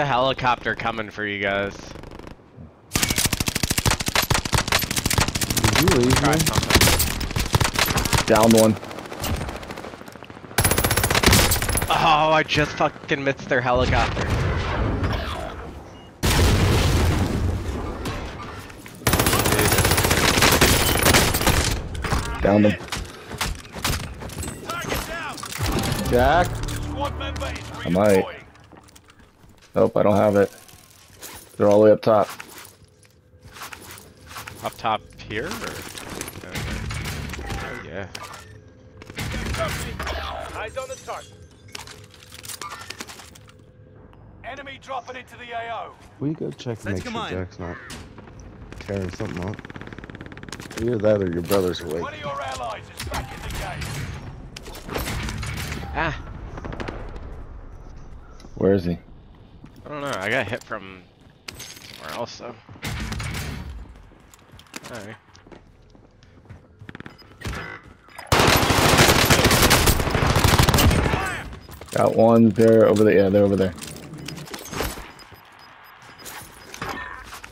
a helicopter coming for you guys. Did you leave me? Down one. Oh, I just fucking missed their helicopter. Down them. Target down. Jack? Squad member is I might. Redeploying. Nope, I don't have it. They're all the way up top. Up top here? Or? Okay. Oh yeah. Eyes on the target. Enemy dropping into the AO. We go check and Let's make sure on. Jack's not carrying something up. Either that or your brother's awake. One of your allies is back in the game. Ah, Where is he? I don't know. I got hit from somewhere else though. Alright. Got one there over there. Yeah, they're over there.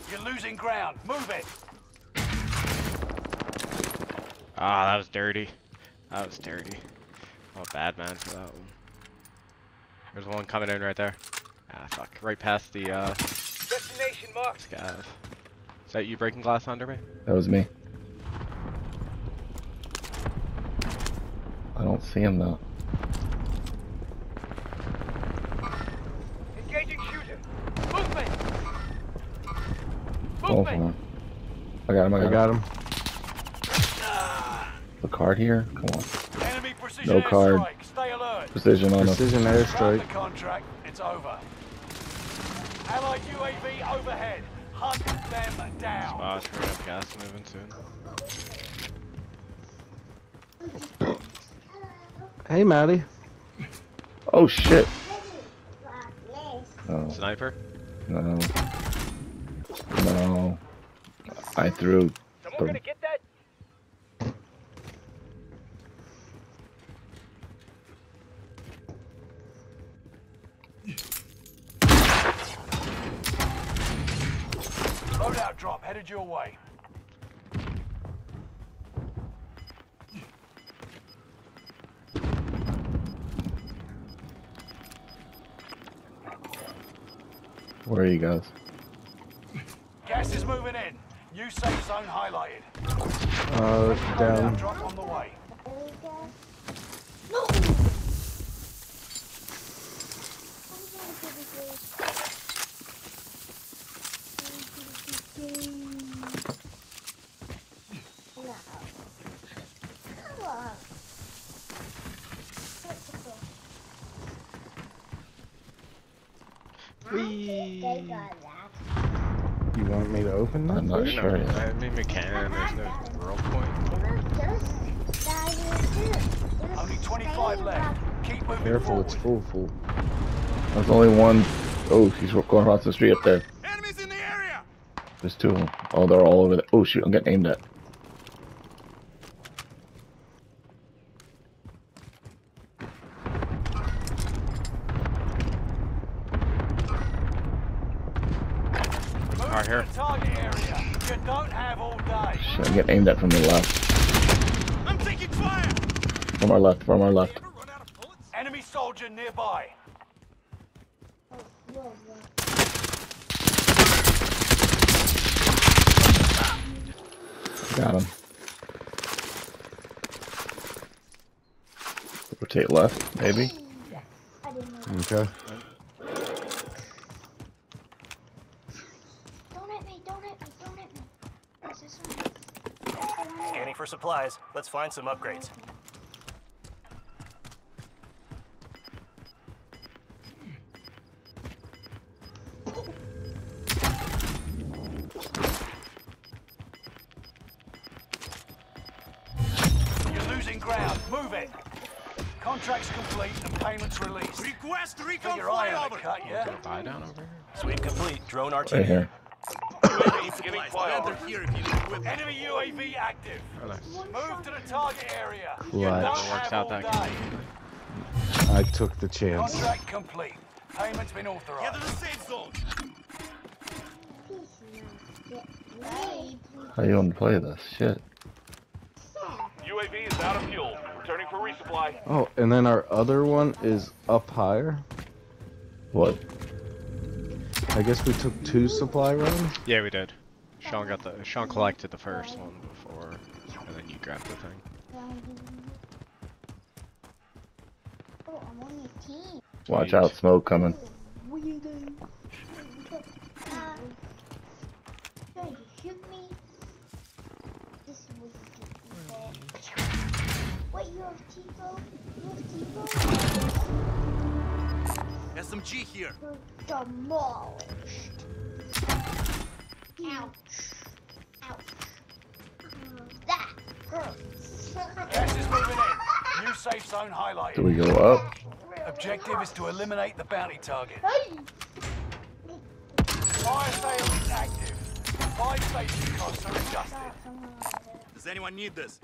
You're losing ground. Move it. Ah, that was dirty. That was dirty. Oh, bad man for that one. There's one coming in right there. Ah, fuck. Right past the, uh, Destination marked. scav. Is that you breaking glass under me? That was me. I don't see him though. Engaging shooter. Movement. Oh, Movement. come. I got him. I I got, got him. him. The card here. Come on. Enemy No card. airstrike. Stay alert. Precision us. Precision Drop the airstrike. contract. It's over. Allied UAV overhead. Hunt them down. Watch, we're gonna have gas moving soon. Hey, Maddie. Oh shit. No, Sniper? no, no. I threw. Someone gonna get that? Loadout drop headed your way. Where are you guys? Gas is moving in. New safe zone highlighted. Uh, down. drop on the way. Whee! You want me to open that? I'm that? not There's sure no. I mean, we can. There's no roll point. Only 25 left. Keep moving Careful, forward. it's full, full. There's only one oh he's going across the street up there. Enemies in the area! There's two of them. Oh, they're all over there. Oh shoot, I'm getting aimed at. Move Right here. the. You don't have all day. Shit, I'm getting aimed at from the left. I'm taking fire! From our left. From our left. Ever run out of bullets? Enemy soldier nearby. Got him. Rotate left, maybe. Okay. Don't hit me, don't hit me, don't hit me. Is this one? Scanning for supplies. Let's find some upgrades. Losing ground. Move it. Contracts complete and payments released. Request recon flyover. Cut, yeah? Buy down over here. Sweep complete. Drone RT. Right here. Enemy UAV active. Move to the target area. Clutch. Works out that day. I took the chance. Contract complete. Payment's been authorized. Get to the safe zone. How you want to play this? Shit. UAV is out of fuel. Returning for resupply. Oh, and then our other one is up higher. What? I guess we took two supply runs. Yeah, we did. Sean got the Sean collected the first one before, and then you grabbed the thing. Oh, I'm on your team. Watch out, smoke coming. What you doing? Uh, trying to shoot me? What, you have T-Bone? You have T-Bone? SMG here. You're demolished. Ouch. Ouch. That hurts. Gas is moving in. New safe zone highlighted. Do we go up? Objective is to eliminate the bounty target. Hey! Fire sale is active. Five safety costs are adjusted. God, come on. Does anyone need this?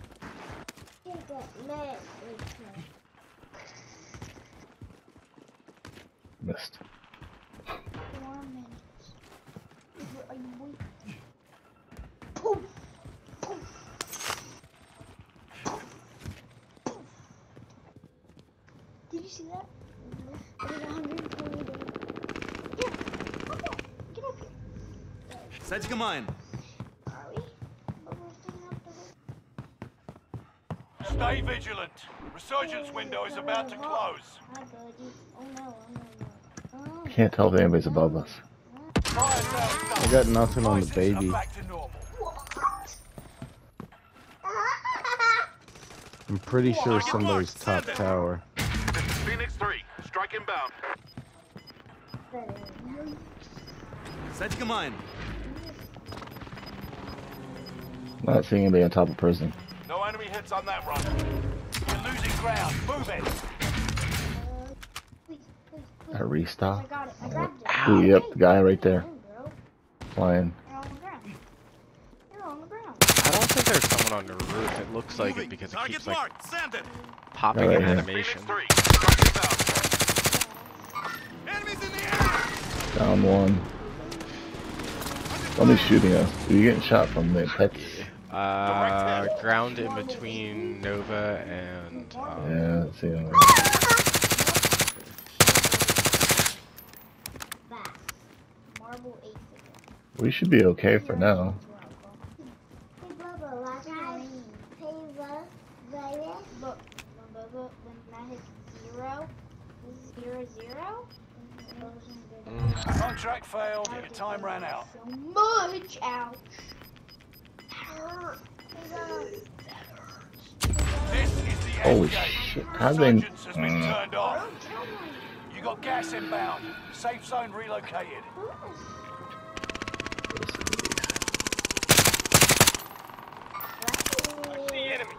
Get that leg. Missed. Four minutes. Are you waiting? Poof! Poof! Poof! Did you see that? It was 120 days. Here, up there. Get up here. Setting a mine. Are we? But we're sitting up there. Stay vigilant. Resurgence window is about to close. Hi, buddy. No, no, no. Can't tell if anybody's above us. I got nothing on the baby. back to normal. what? I'm pretty sure somebody's top tower. Phoenix 3. Strike inbound. Setting a mine. Not seeing anybody on top of prison. No enemy hits on that run. You're losing ground. Move it. Please, please, please. A I restock. got it. I grabbed it. Ooh, yep, the guy right there. come on, bro. Flying. You're on the ground. You're on the ground. I don't think there's someone on the roof. It looks like it because it Target keeps like. Send it. popping Right an animation. Phoenix 3. Strike inbound. Enemies in the air. Down one. Somebody's shooting us. Are you getting shot from the pets? Uh, ground in between Nova and um, Yeah, let's see. Bass. We should be okay for now. Contract failed. Your time ran out. So much. Ouch. That hurt. Hey Bubba. This is the Holy shit. How they. Resurgence has been Mm. turned off. You got gas inbound. Safe zone relocated. The enemy.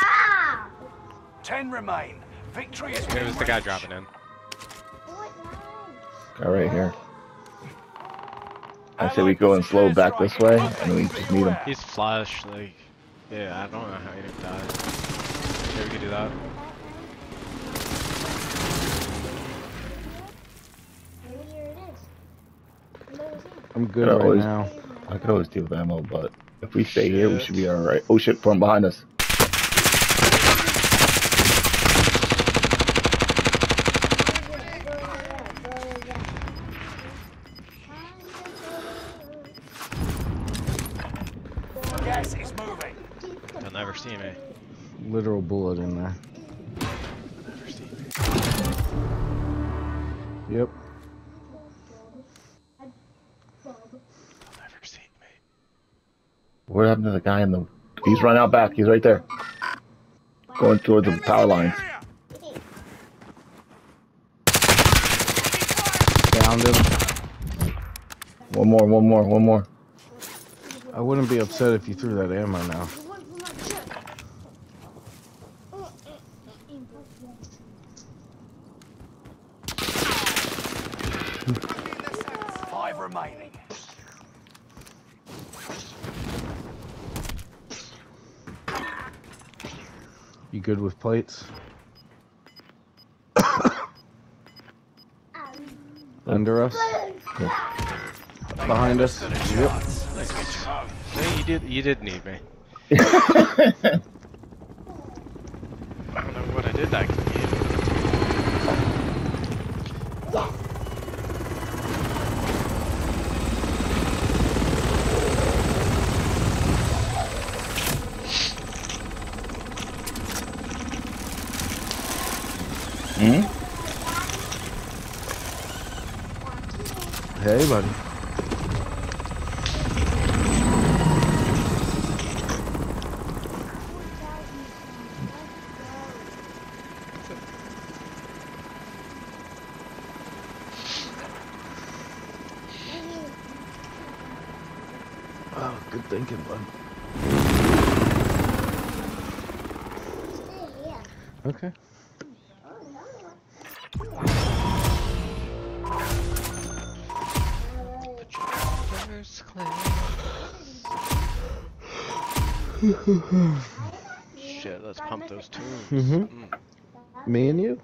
Yeah. Ten remain. Victory is it was the guy dropping in. What? Guy right here. I say we go and slow back this way, and we just meet him. He's flash, like, yeah, I don't know how he didn't die. Maybe we could do that. Maybe here it is. Look, it's here. I'm good right always- now. I could always deal with ammo, but if we stay here, we should be alright. Oh shit, from behind us. Literal bullet in there. Never see me. Yep. They'll never see me. What happened to the guy in the? He's run out back. He's right there, going towards the power lines. Area. Found him. One more, one more, one more. I wouldn't be upset if you threw that ammo now. Five remaining. You good with plates? Um, Under us? Behind us. Yep. shots. Nice good you did. You did need me. I don't know what I did that game. Hmm? Hey, buddy. Thinking, bud. Okay. Shit, let's pump those tunes. Mhm. Mm. Me and you?